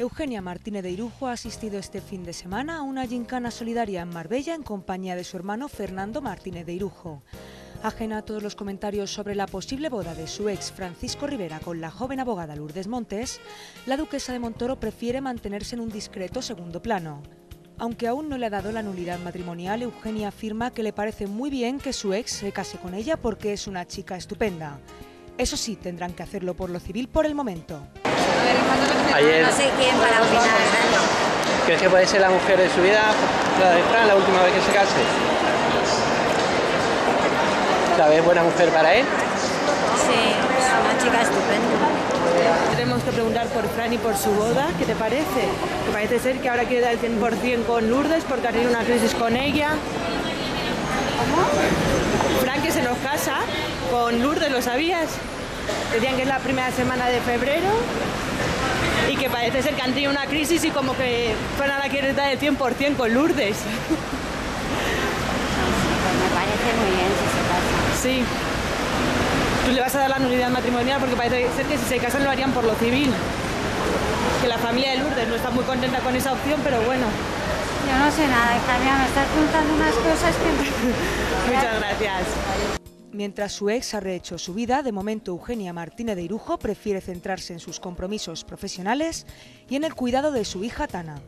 Eugenia Martínez de Irujo ha asistido este fin de semana a una gincana solidaria en Marbella en compañía de su hermano Fernando Martínez de Irujo. Ajena a todos los comentarios sobre la posible boda de su ex Francisco Rivera con la joven abogada Lourdes Montes, la duquesa de Montoro prefiere mantenerse en un discreto segundo plano. Aunque aún no le ha dado la nulidad matrimonial, Eugenia afirma que le parece muy bien que su ex se case con ella porque es una chica estupenda. Eso sí, tendrán que hacerlo por lo civil por el momento. Ayer, No sé quién para opinar. ¿crees que puede ser la mujer de su vida, la de Fran, la última vez que se case? ¿La ves buena mujer para él? Sí, es una chica estupenda. Tenemos que preguntar por Fran y por su boda, ¿qué te parece? Que parece ser que ahora quiere dar el 100% con Lourdes porque ha tenido una crisis con ella. ¿Cómo? Casa con Lourdes, ¿lo sabías? Decían que es la primera semana de febrero y que parece ser que han tenido una crisis y como que Fran ahora quiere dar el 100% con Lourdes. Me parece muy bien si se casa. Sí. Tú le vas a dar la nulidad matrimonial porque parece ser que si se casan lo harían por lo civil. Que la familia de Lourdes no está muy contenta con esa opción, pero bueno. Yo no sé nada, hija mía, me estás preguntando unas cosas que... Muchas gracias. Mientras su ex ha rehecho su vida, de momento Eugenia Martínez de Irujo prefiere centrarse en sus compromisos profesionales y en el cuidado de su hija Tana.